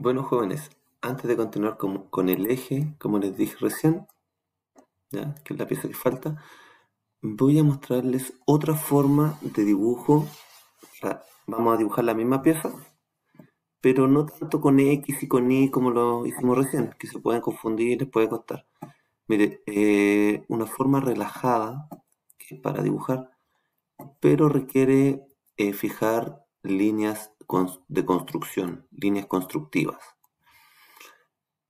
Bueno, jóvenes, antes de continuar con, el eje, como les dije recién, ¿ya? que es la pieza que falta, voy a mostrarles otra forma de dibujo. Vamos a dibujar la misma pieza, pero no tanto con X y con Y como lo hicimos recién, que se pueden confundir y les puede costar. Mire, eh, una forma relajada para dibujar, pero requiere eh, fijar líneas de construcción, líneas constructivas.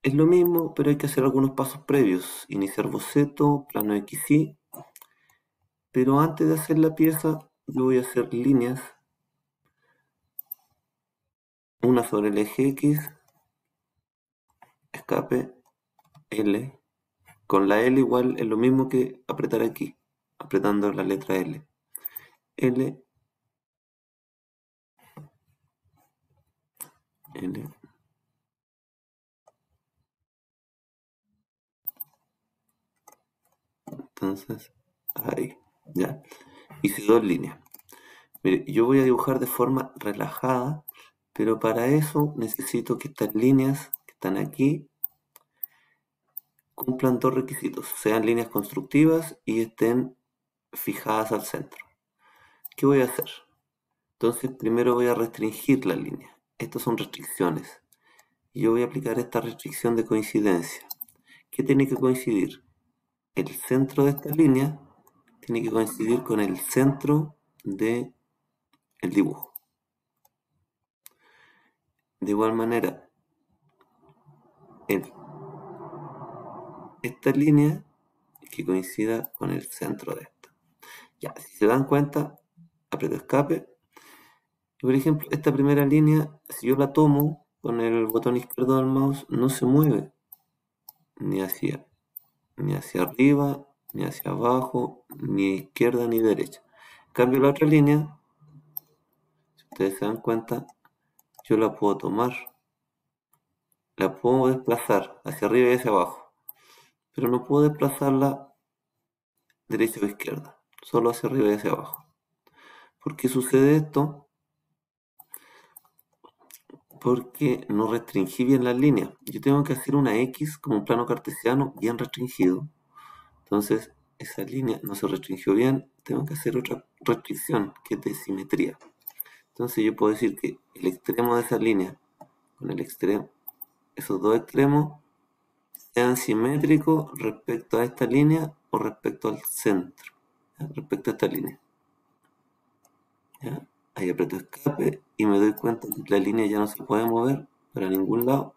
Es lo mismo, pero hay que hacer algunos pasos previos. Iniciar boceto, plano XY, pero antes de hacer la pieza, yo voy a hacer líneas, una sobre el eje X, escape, L. Con la L igual es lo mismo que apretar aquí, apretando la letra L. L, Entonces, ahí, ya. Hice dos líneas. Mire, yo voy a dibujar de forma relajada, pero para eso necesito que estas líneas que están aquí cumplan dos requisitos, sean líneas constructivas y estén fijadas al centro. ¿Qué voy a hacer? Entonces, primero voy a restringir la línea. Estas son restricciones. Y yo voy a aplicar esta restricción de coincidencia. ¿Qué tiene que coincidir? El centro de esta línea tiene que coincidir con el centro de el dibujo. De igual manera, esta línea que coincida con el centro de esta. Ya, si se dan cuenta, aprieto escape. Por ejemplo, esta primera línea, si yo la tomo con el botón izquierdo del mouse, no se mueve ni hacia, ni hacia arriba, ni hacia abajo, ni izquierda ni derecha. En cambio, la otra línea, si ustedes se dan cuenta, yo la puedo tomar, la puedo desplazar hacia arriba y hacia abajo, pero no puedo desplazarla derecha o izquierda, solo hacia arriba y hacia abajo. ¿Por qué sucede esto? Porque no restringí bien las líneas. Yo tengo que hacer una X como un plano cartesiano bien restringido. Entonces, esa línea no se restringió bien. Tengo que hacer otra restricción, que es de simetría. Entonces, yo puedo decir que el extremo de esa línea con el extremo, esos dos extremos, sean simétricos respecto a esta línea o respecto al centro, respecto a esta línea. ¿ya? Ahí aprieto escape y me doy cuenta que la línea ya no se puede mover para ningún lado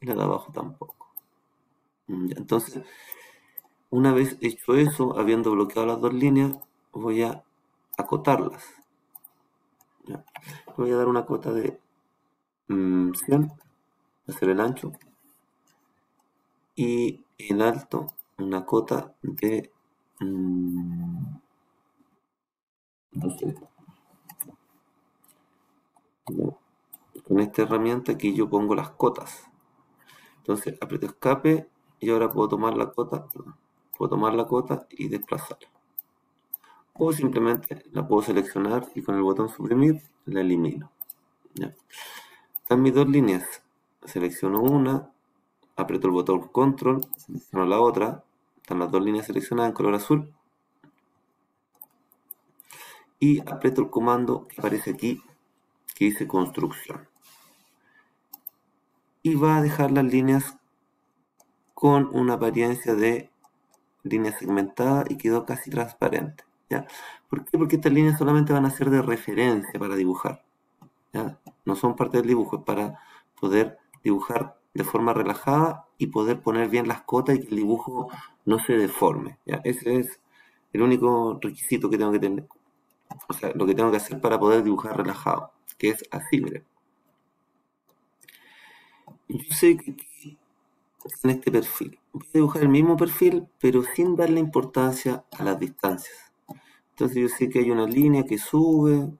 y la de abajo tampoco. Mm, Entonces, una vez hecho eso, habiendo bloqueado las dos líneas, voy a acotarlas. Voy a dar una cota de mm, 100, hacer el ancho, y el alto, una cota de mm, 12. Con esta herramienta aquí yo pongo las cotas. Entonces aprieto escape y ahora puedo tomar la cota, puedo tomar la cota y desplazarla. O simplemente la puedo seleccionar y con el botón suprimir la elimino. ¿ya? Están mis dos líneas. Selecciono una, aprieto el botón control, selecciono la otra. Están las dos líneas seleccionadas en color azul. Y aprieto el comando que aparece aquí, que dice construcción. Y va a dejar las líneas con una apariencia de línea segmentada y quedó casi transparente. ¿ya? ¿Por qué? Porque estas líneas solamente van a ser de referencia para dibujar. ¿ya? No son parte del dibujo, es para poder dibujar de forma relajada y poder poner bien las cotas y que el dibujo no se deforme. ¿ya? Ese es el único requisito que tengo que tener. O sea, lo que tengo que hacer para poder dibujar relajado, que es así, miren. Yo sé que aquí en este perfil. Voy a dibujar el mismo perfil, pero sin darle importancia a las distancias. Entonces yo sé que hay una línea que sube,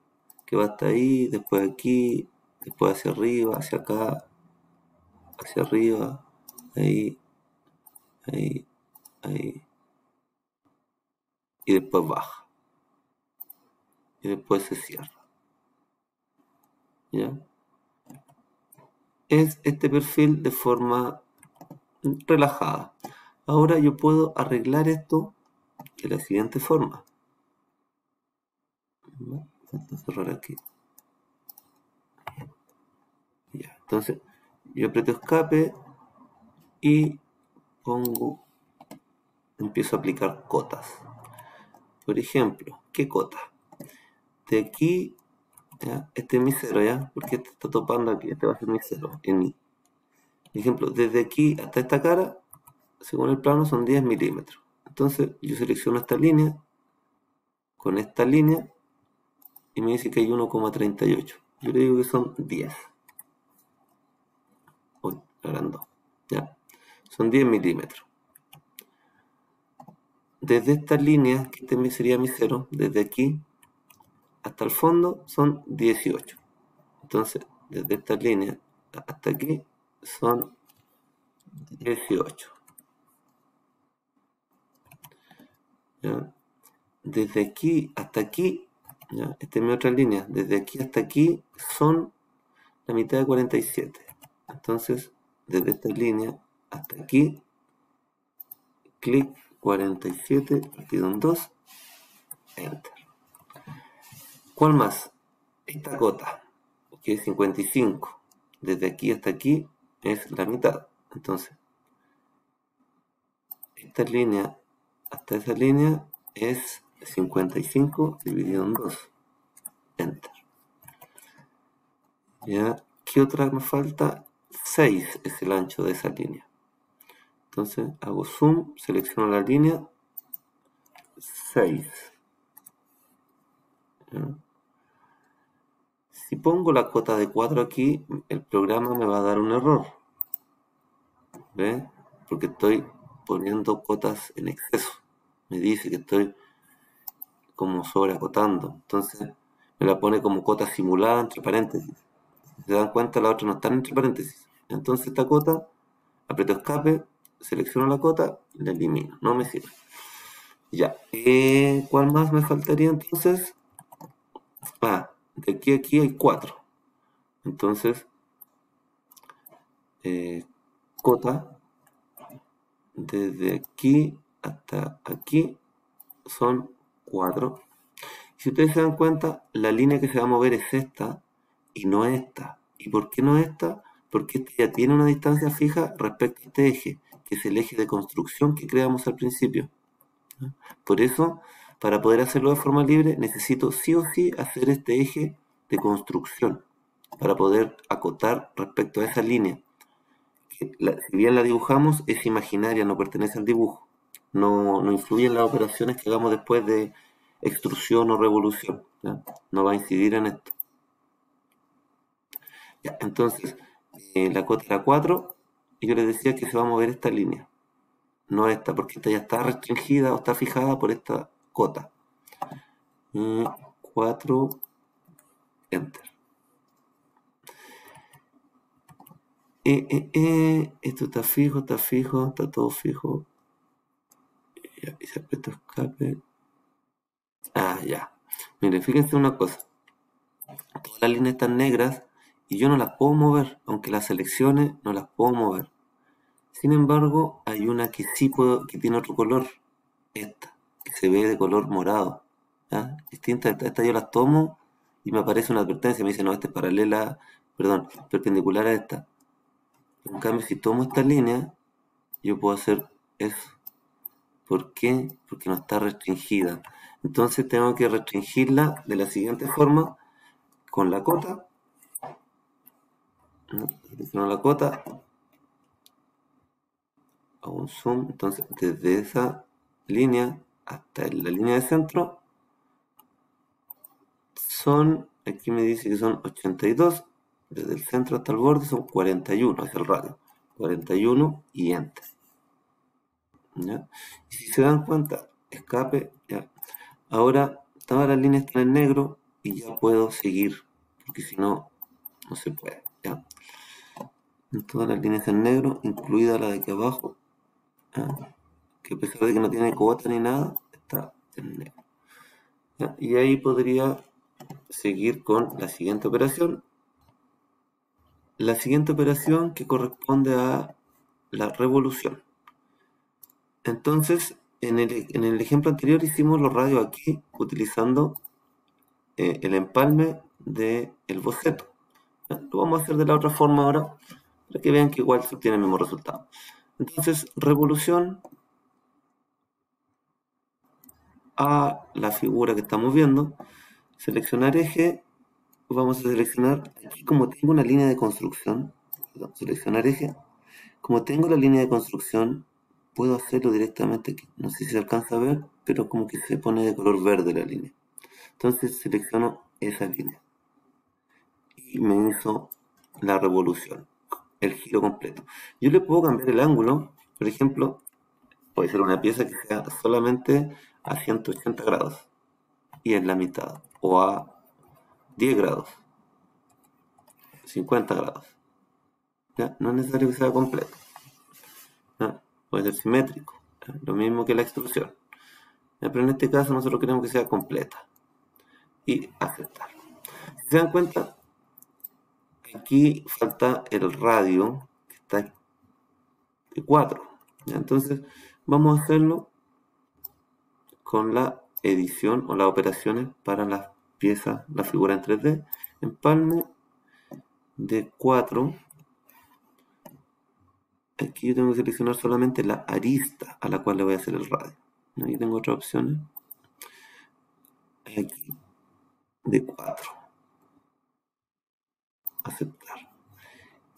que va hasta ahí, después aquí, después hacia arriba, hacia acá, hacia arriba, ahí, ahí, ahí. Y después baja. Y después se cierra. ¿Ya? es este perfil de forma relajada. Ahora yo puedo arreglar esto de la siguiente forma. cerrar aquí. Ya, entonces yo aprieto escape y pongo, empiezo a aplicar cotas. Por ejemplo, ¿qué cota? De aquí, este es mi cero, ¿ya? Porque este está topando aquí, este va a ser mi cero en. Por ejemplo, desde aquí hasta esta cara, según el plano, son 10 milímetros. Entonces, yo selecciono esta línea con esta línea y me dice que hay 1,38. Yo le digo que son 10. Uy, agrandó. Ya. Son 10 milímetros. Desde esta línea, que este sería mi cero, desde aquí hasta el fondo son 18. Entonces, desde esta línea hasta aquí son 18. Desde aquí hasta aquí, esta es mi otra línea, desde aquí hasta aquí son la mitad de 47. Entonces, desde esta línea hasta aquí, clic 47 partido en 2, enter. ¿Cuál más? Esta cota, que es 55, desde aquí hasta aquí es la mitad. Entonces, esta línea hasta esa línea es 55 dividido en 2. Enter. ¿Ya? ¿Qué otra me falta? 6 es el ancho de esa línea. Entonces hago zoom, selecciono la línea 6. Si pongo la cota de 4 aquí, el programa me va a dar un error. ¿Ve? Porque estoy poniendo cotas en exceso. Me dice que estoy como sobreacotando. Entonces me la pone como cota simulada entre paréntesis. Si se dan cuenta, la otra no está entre paréntesis. Entonces esta cota, aprieto escape, selecciono la cota y la elimino, no me sirve. Ya, eh, ¿cuál más me faltaría entonces? Ah, de aquí a aquí hay cuatro. Entonces, eh, cota, desde aquí hasta aquí son cuatro. Si ustedes se dan cuenta, la línea que se va a mover es esta y no esta. ¿Y por qué no esta? Porque esta ya tiene una distancia fija respecto a este eje que es el eje de construcción que creamos al principio. Por eso, para poder hacerlo de forma libre, necesito sí o sí hacer este eje de construcción para poder acotar respecto a esa línea. Si bien la dibujamos, es imaginaria, no pertenece al dibujo. No, no influye en las operaciones que hagamos después de extrusión o revolución. No va a incidir en esto. entonces, eh, la cota era 4 y yo les decía que se va a mover esta línea, no esta, porque esta ya está restringida o está fijada por esta cota. 4, enter. Eh, eh, eh, esto está fijo, está fijo, está todo fijo. Y se aprieta escape. Ah, ya. Miren, fíjense una cosa. Todas las líneas están negras y yo no las puedo mover, aunque las seleccione, no las puedo mover. Sin embargo, hay una que sí puedo, que tiene otro color, esta, se ve de color morado, ¿ya? distinta, esta, esta yo las tomo y me aparece una advertencia, me dice, no, esta es paralela, perdón, perpendicular a esta. En cambio, si tomo esta línea, yo puedo hacer eso. ¿Por qué? Porque no está restringida. Entonces tengo que restringirla de la siguiente forma, con la cota, selecciono la cota, hago un zoom, entonces desde esa línea hasta la línea de centro son, aquí me dice que son 82, desde el centro hasta el borde son 41, es el radio, 41 y enter. ¿Ya? Y si se dan cuenta, escape, ya. Ahora todas las líneas están en negro y ya puedo seguir, porque si no, no se puede. ¿ya? todas las líneas en negro, incluida la de aquí abajo, que a pesar de que no tiene cuota ni nada, está en negro. Y ahí podría seguir con la siguiente operación. la siguiente operación que corresponde a la revolución. Entonces, en el, ejemplo anterior hicimos los radios aquí utilizando eh, el empalme del boceto. Lo vamos a hacer de la otra forma ahora para que vean que igual se obtiene el mismo resultado. Entonces, revolución a la figura que estamos viendo, seleccionar eje, vamos a seleccionar aquí como tengo una línea de construcción, seleccionar eje, como tengo la línea de construcción, puedo hacerlo directamente aquí. No sé si se alcanza a ver, pero como que se pone de color verde la línea. Entonces selecciono esa línea. Y me hizo la revolución, el giro completo. Yo le puedo cambiar el ángulo, por ejemplo, puede ser una pieza que sea solamente a 180 grados y en la mitad, o a 10 grados, 50 grados. No es necesario que sea completo. Puede ser simétrico, lo mismo que la extrusión. Pero en este caso nosotros queremos que sea completa. Y aceptar. Si se dan cuenta, aquí falta el radio, que está de 4. Entonces, vamos a hacerlo con la edición o las operaciones para las piezas, la figura en 3D. Empalme de 4. Aquí yo tengo que seleccionar solamente la arista a la cual le voy a hacer el radio. Aquí tengo otra opción. Aquí, de 4. Aceptar.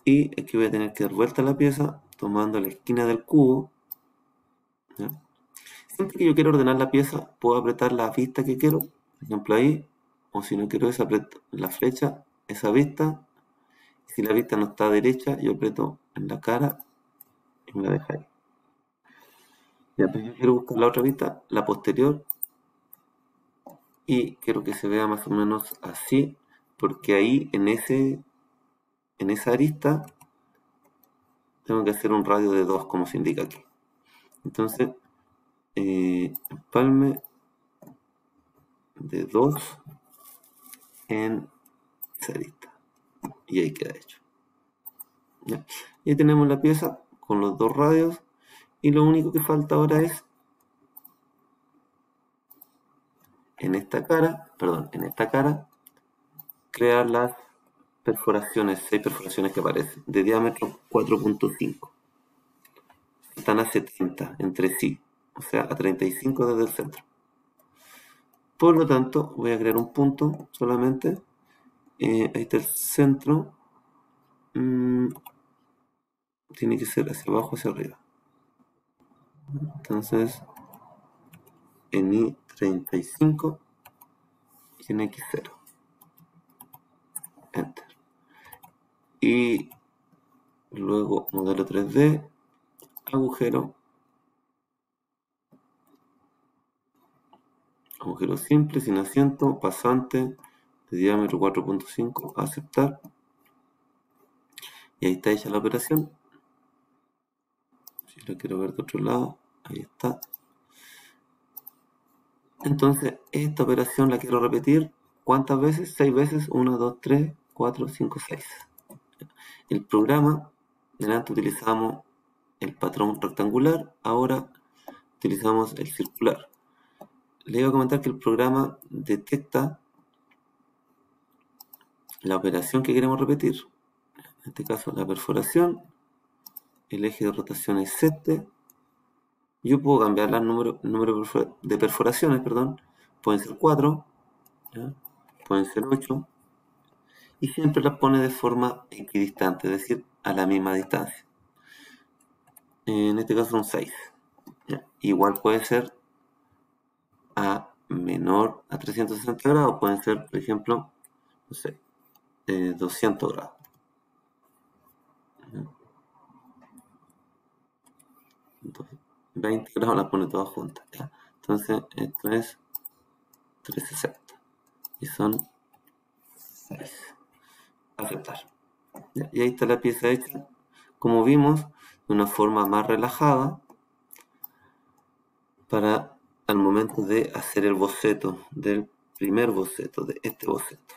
Y aquí voy a tener que dar vuelta la pieza tomando la esquina del cubo. Siempre que yo quiero ordenar la pieza, puedo apretar la vista que quiero. Por ejemplo, ahí. O si no quiero esa, la flecha, esa vista. Si la vista no está derecha, yo aprieto en la cara y me la deja ahí. Ya, pero yo quiero buscar la otra vista, la posterior. Y quiero que se vea más o menos así. Porque ahí, en ese en esa arista, tengo que hacer un radio de 2, como se indica aquí. Entonces, eh, empalme de 2 en esa y ahí queda hecho. Y ahí tenemos la pieza con los dos radios. Y lo único que falta ahora es en esta cara perdón en esta cara crear las perforaciones 6 perforaciones que aparecen de diámetro 4.5 están a 70 entre sí o sea, a 35 desde el centro. Por lo tanto, voy a crear un punto solamente. Eh, ahí está el centro. Mm, tiene que ser hacia abajo, hacia arriba. Entonces, en I35 y en X0. Enter. Y luego modelo 3D, agujero agujero simple, sin asiento, pasante, de diámetro 4.5, aceptar. Y ahí está hecha la operación. Si lo quiero ver de otro lado, ahí está. Entonces, esta operación la quiero repetir. ¿Cuántas veces? 6 veces. 1, 2, 3, 4, 5, 6. El programa, delante utilizamos el patrón rectangular, ahora utilizamos el circular le iba a comentar que el programa detecta la operación que queremos repetir. En este caso, la perforación. El eje de rotación es 7. Yo puedo cambiar el número, número de perforaciones, perdón. Pueden ser 4, pueden ser 8. Y siempre las pone de forma equidistante, es decir, a la misma distancia. En este caso son 6. Igual puede ser a menor a 360 grados. Pueden ser, por ejemplo, no sé, 200 grados. Entonces, 20 grados las pone todas juntas. Entonces, esto es 360. Y son 6. Aceptar. Y ahí está la pieza hecha. Como vimos, de una forma más relajada para al momento de hacer el boceto del primer boceto, de este boceto.